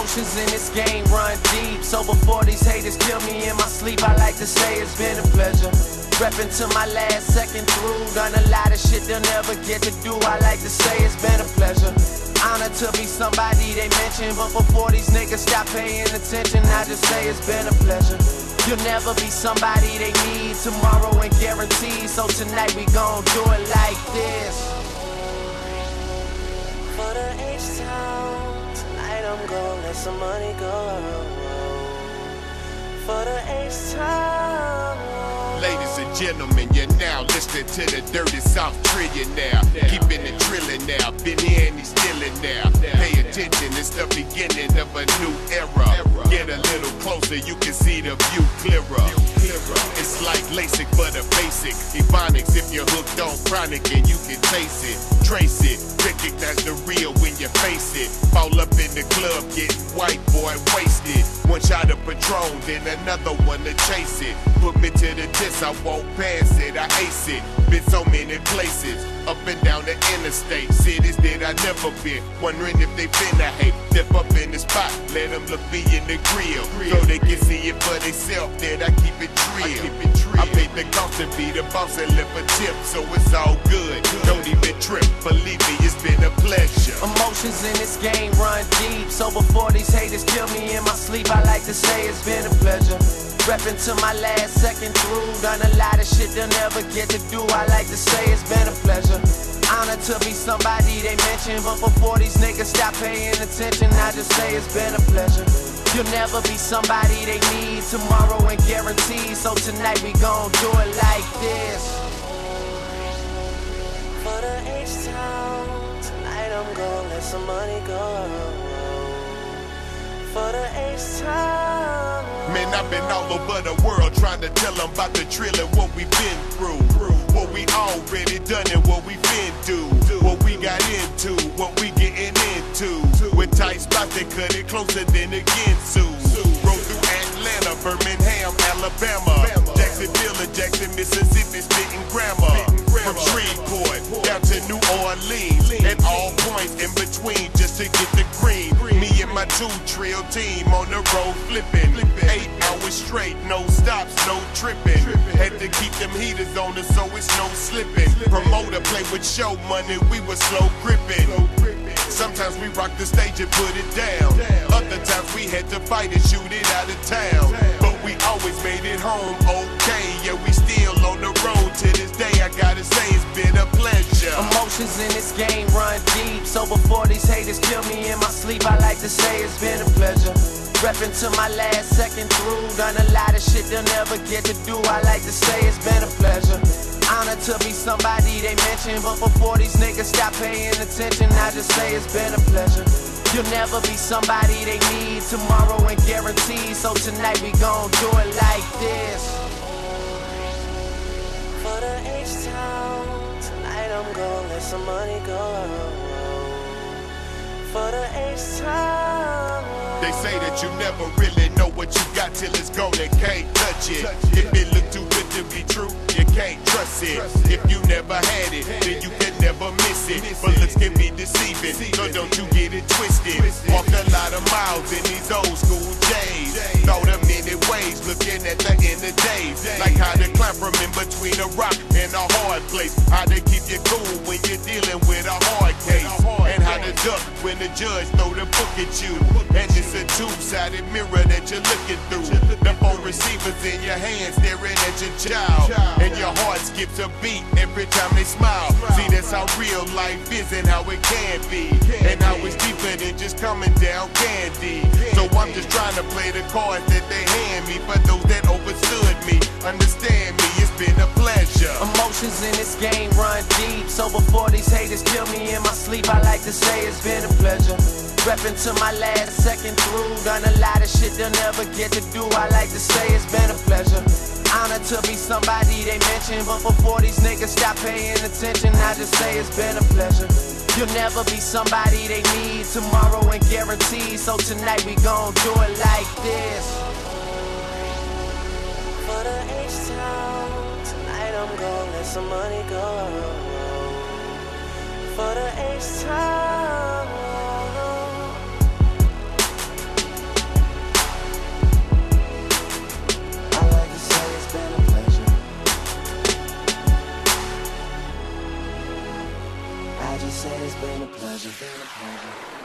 Emotions in this game run deep. So before these haters kill me in my sleep, I like to say it's been a pleasure. Reppin' to my last second through. Done a lot of shit they'll never get to do. I like to say it's been a pleasure. Honor to be somebody they mention. But before these niggas stop paying attention, I just say it's been a pleasure. You'll never be somebody they need tomorrow and guarantee. So tonight we gon' do it like this. For the H-Town, I'm let some money go. For the H-Town. Ladies and gentlemen, you're now listening to the Dirty South Trillionaire. Keeping it trilling now. Been here and he's Pay attention, it's the beginning of a new era. Get a little closer, you can see the view clearer. It's like LASIK, but a basic. Ebonics, if you're hooked on chronic and you can taste it, trace it, recognize the real when you face it. Fall up in the club, getting white boy wasted. One shot of Patron, then another one to chase it. Put me to the test, I won't pass it, I ace it. Been so many places, up and down the interstate. Cities that I never been, wondering if they been finna hate. Step up in the spot, let them look me in the grill. So they can see it for themselves, that I keep it real. I paid the cost to be the boss and live a tip, so it's all good. Don't even trip, believe me, it's been a pleasure. Emotions in this game run deep. So before these haters kill me in my sleep, I like to say it's been a pleasure. Reppin' to my last second through. Done a lot of shit they'll never get to do. I like to say it's been a pleasure. Honor to be somebody they mention. But before these niggas stop paying attention, I just say it's been a pleasure. You'll never be somebody they need tomorrow and guarantee. So tonight we gon' do it like this. For the H-Town, tonight I'm gon' let some money go. For the H-Town. Man, I've been all over the world trying to tell them about the drill and what we've been through. What we already done and what we been do. What we got into, what we getting into. With tight spots that cut it closer than again Sue. Rode through Atlanta, Birmingham, Alabama. Jacksonville and Jackson, Mississippi, spitting grammar. From Shreveport down to New Orleans. At all points in between just to get the green. Two trail team on the road flipping. Eight hours straight, no stops, no tripping. Had to keep them heaters on us so it's no slipping. Promoter play with show money, we were slow gripping. Sometimes we rock the stage and put it down. Other times we had to fight and shoot it out of town. Emotions in this game run deep. So before these haters kill me in my sleep, I like to say it's been a pleasure. Reppin' to my last second through. Done a lot of shit they'll never get to do. I like to say it's been a pleasure. Honor to be somebody they mention. But before these niggas stop paying attention, I just say it's been a pleasure. You'll never be somebody they need tomorrow and guaranteed. So tonight we gon' do it like this. Let some money go. For the H-Town. They say that you never really know what you got till it's gone and can't touch it. If it look too good to be true, you can't trust it. If you never had it, then you can never miss it. But looks can be deceiving, so don't you get it twisted. Walked a lot of miles in these old school days. Thought of many ways, looking at the end of days. Like how to climb from in between a rock and a hard place. How to keep you cool when you're dealing with a hard case. And how to duck when the judge throw the book at you. And it's a two-sided mirror that you're looking through. The phone receivers in your hands staring at your child. And your heart skips a beat every time they smile. See, that's how real life is and how it can be. And how it's deeper than just coming down candy. So I'm just trying to play the cards that they hand me. For those that overstood me, understand me, it's been a pleasure. Emotions in this game run deep. So before these haters kill me in my sleep, I like to say it's been a pleasure. Reppin' to my last second through. Done a lot of shit they'll never get to do. I like to say it's been a pleasure. Honor to be somebody they mention. But before these niggas stop paying attention, I just say it's been a pleasure. You'll never be somebody they need tomorrow and guarantee. So tonight we gon' do it like this. some money go for the H-Town. I just say it's been a pleasure. Been a pleasure.